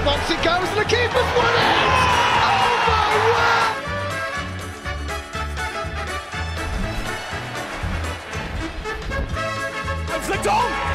the box it goes, and the keeper's won it! Oh my word! Flicked on!